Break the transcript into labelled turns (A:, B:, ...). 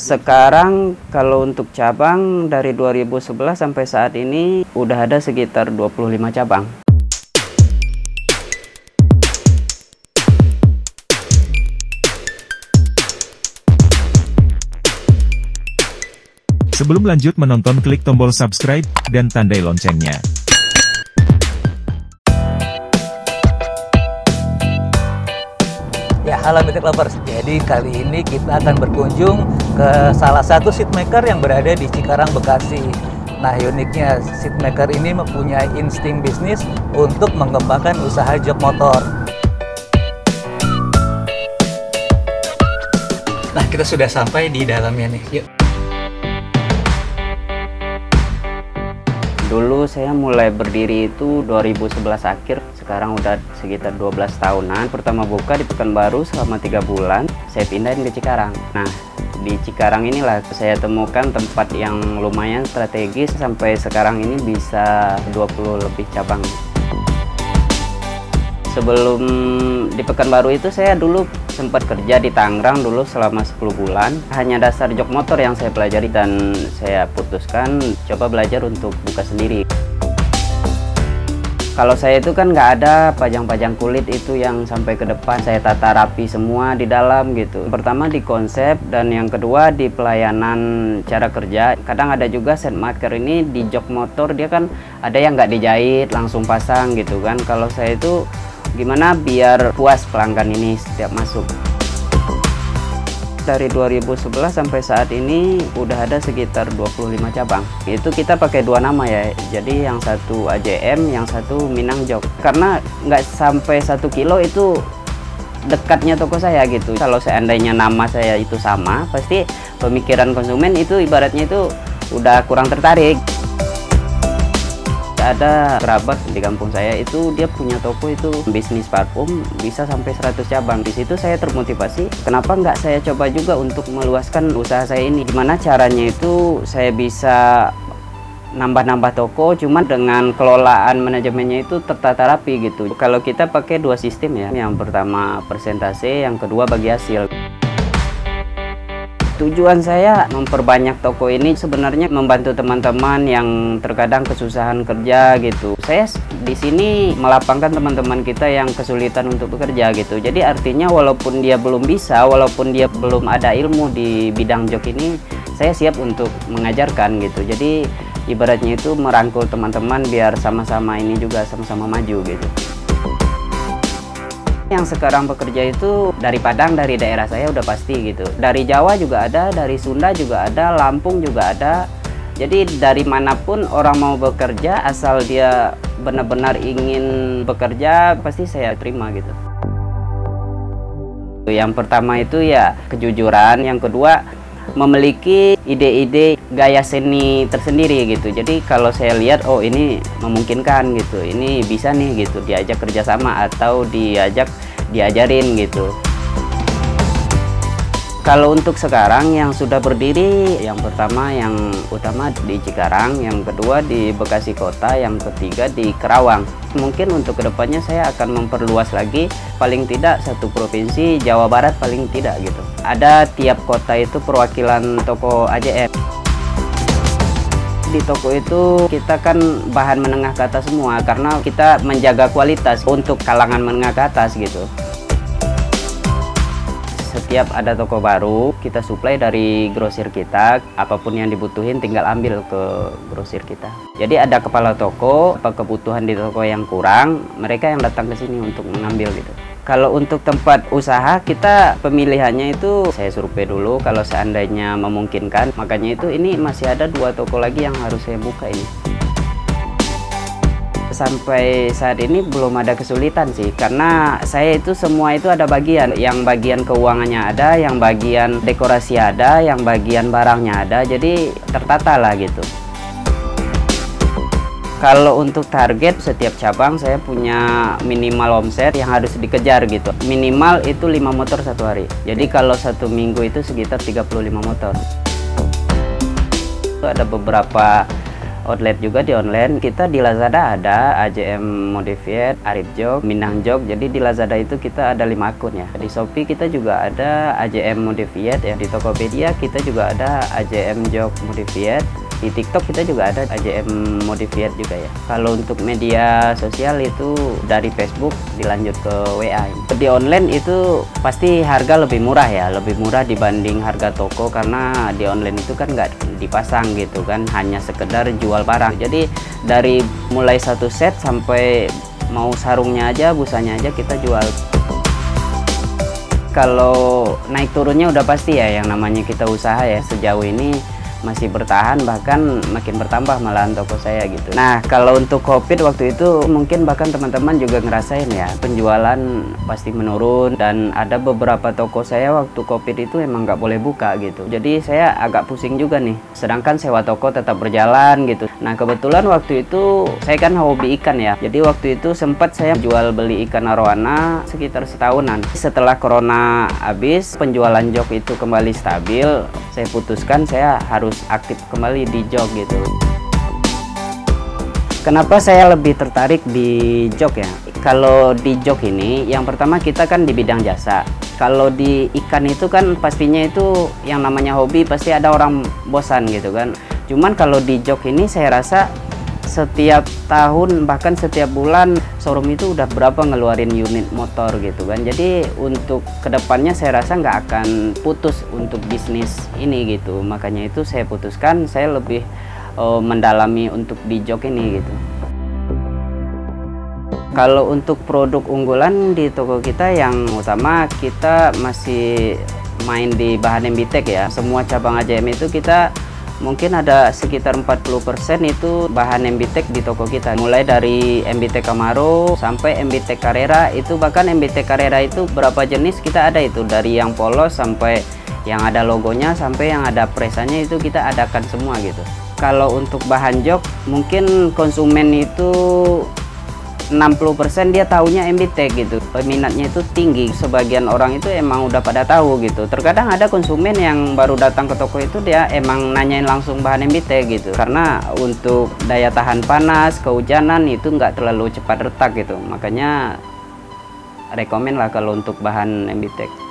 A: Sekarang kalau untuk cabang dari 2011 sampai saat ini udah ada sekitar 25 cabang.
B: Sebelum lanjut menonton klik tombol subscribe dan tandai loncengnya.
C: Halo Mythic Lovers. Jadi kali ini kita akan berkunjung ke salah satu seatmaker yang berada di Cikarang, Bekasi. Nah, uniknya seatmaker ini mempunyai insting bisnis untuk mengembangkan usaha jok motor. Nah, kita sudah sampai di dalamnya nih. Yuk.
A: Dulu saya mulai berdiri itu 2011 akhir, sekarang udah sekitar 12 tahunan. Pertama buka di Pekanbaru selama tiga bulan, saya pindahin ke Cikarang. Nah, di Cikarang inilah saya temukan tempat yang lumayan strategis sampai sekarang ini bisa 20 lebih cabang. Sebelum di Pekanbaru itu saya dulu sempat kerja di Tangerang dulu selama 10 bulan. Hanya dasar jok motor yang saya pelajari dan saya putuskan coba belajar untuk buka sendiri. Kalau saya itu kan nggak ada pajang-pajang kulit itu yang sampai ke depan saya tata rapi semua di dalam gitu. Pertama di konsep dan yang kedua di pelayanan cara kerja. Kadang ada juga set marker ini di jok motor dia kan ada yang nggak dijahit langsung pasang gitu kan. Kalau saya itu gimana biar puas pelanggan ini setiap masuk dari 2011 sampai saat ini udah ada sekitar 25 cabang. Itu kita pakai dua nama ya jadi yang satu AJM yang satu Minang Jok karena nggak sampai satu kilo itu dekatnya toko saya gitu. Kalau seandainya nama saya itu sama pasti pemikiran konsumen itu ibaratnya itu udah kurang tertarik ada kerabat di kampung saya itu dia punya toko itu bisnis parfum bisa sampai 100 cabang. Di situ saya termotivasi kenapa nggak saya coba juga untuk meluaskan usaha saya ini? Gimana caranya itu saya bisa nambah-nambah toko cuman dengan kelolaan manajemennya itu tertata rapi gitu. Kalau kita pakai dua sistem ya yang pertama persentase yang kedua bagi hasil Tujuan saya memperbanyak toko ini sebenarnya membantu teman-teman yang terkadang kesusahan kerja gitu. Saya di sini melapangkan teman-teman kita yang kesulitan untuk bekerja gitu. Jadi artinya walaupun dia belum bisa, walaupun dia belum ada ilmu di bidang jok ini, saya siap untuk mengajarkan gitu. Jadi ibaratnya itu merangkul teman-teman biar sama-sama ini juga sama-sama maju gitu. Yang sekarang bekerja itu dari Padang, dari daerah saya udah pasti gitu. Dari Jawa juga ada, dari Sunda juga ada, Lampung juga ada. Jadi dari mana pun orang mau bekerja, asal dia benar-benar ingin bekerja, pasti saya terima gitu. Yang pertama itu ya kejujuran, yang kedua memiliki ide-ide gaya seni tersendiri gitu. Jadi kalau saya lihat oh ini memungkinkan gitu, ini bisa nih gitu diajak kerjasama atau diajak diajarin gitu. Kalau untuk sekarang yang sudah berdiri, yang pertama yang utama di Cikarang, yang kedua di Bekasi Kota, yang ketiga di Kerawang. Mungkin untuk ke depannya saya akan memperluas lagi, paling tidak satu provinsi Jawa Barat paling tidak gitu. Ada tiap kota itu perwakilan toko AJM. Di toko itu kita kan bahan menengah ke atas semua karena kita menjaga kualitas untuk kalangan menengah ke atas gitu setiap ada toko baru kita supply dari grosir kita. Apa pun yang dibutuhin tinggal ambil ke grosir kita. Jadi ada kepala toko apa kebutuhan di toko yang kurang mereka yang datang ke sini untuk mengambil gitu. Kalau untuk tempat usaha kita pemilihannya itu saya survei dulu. Kalau seandainya memungkinkan makanya itu ini masih ada dua toko lagi yang harus saya buka ini sampai saat ini belum ada kesulitan sih. Karena saya itu semua itu ada bagian. Yang bagian keuangannya ada yang bagian dekorasi ada yang bagian barangnya ada. Jadi tertata lah gitu. Kalau untuk target setiap cabang saya punya minimal omset yang harus dikejar gitu. Minimal itu 5 motor satu hari. Jadi kalau satu minggu itu sekitar 35 motor. Ada beberapa outlet juga di online. Kita di Lazada ada AJM Modified, Arif Jog, Minang Jog. Jadi di Lazada itu kita ada lima akun ya. Di Shopee kita juga ada AJM Modified ya. Di Tokopedia kita juga ada AJM Jog Modified di TikTok kita juga ada AJM Modified juga ya. Kalau untuk media sosial itu dari Facebook dilanjut ke WA. Di online itu pasti harga lebih murah ya, lebih murah dibanding harga toko karena di online itu kan nggak dipasang gitu kan, hanya sekedar jual barang. Jadi dari mulai satu set sampai mau sarungnya aja, busanya aja kita jual kalau naik turunnya udah pasti ya yang namanya kita usaha ya sejauh ini masih bertahan bahkan makin bertambah malahan toko saya gitu. Nah kalau untuk covid waktu itu mungkin bahkan teman-teman juga ngerasain ya penjualan pasti menurun dan ada beberapa toko saya waktu covid itu emang nggak boleh buka gitu. Jadi saya agak pusing juga nih. Sedangkan sewa toko tetap berjalan gitu. Nah kebetulan waktu itu saya kan hobi ikan ya. Jadi waktu itu sempat saya jual beli ikan arowana sekitar setahunan. Setelah corona habis penjualan jok itu kembali stabil, saya putuskan saya harus aktif kembali di jog gitu Kenapa saya lebih tertarik di jog ya? Kalau di jog ini, yang pertama kita kan di bidang jasa. Kalau di ikan itu kan pastinya itu yang namanya hobi pasti ada orang bosan gitu kan. Cuman kalau di jog ini saya rasa setiap tahun bahkan setiap bulan showroom itu udah berapa ngeluarin unit motor gitu kan. Jadi untuk ke depannya saya rasa nggak akan putus untuk bisnis ini gitu. Makanya itu saya putuskan saya lebih uh, mendalami untuk di jok ini gitu. Kalau untuk produk unggulan di toko kita yang utama kita masih main di bahan MBTEK ya. Semua cabang AJM itu kita mungkin ada sekitar 40% itu bahan MBTEK di toko kita. Mulai dari MBTEK Camaro sampai MBTEK Carrera. Itu bahkan MBTEK Carrera itu berapa jenis kita ada itu. Dari yang polos sampai yang ada logonya sampai yang ada presanya itu kita adakan semua gitu. Kalau untuk bahan jok mungkin konsumen itu 60% dia tahunya MBT gitu. Peminatnya itu tinggi. Sebagian orang itu emang udah pada tahu gitu. Terkadang ada konsumen yang baru datang ke toko itu dia emang nanyain langsung bahan MBT gitu. Karena untuk daya tahan panas kehujanan itu nggak terlalu cepat retak gitu. Makanya rekomen lah kalau untuk bahan MBT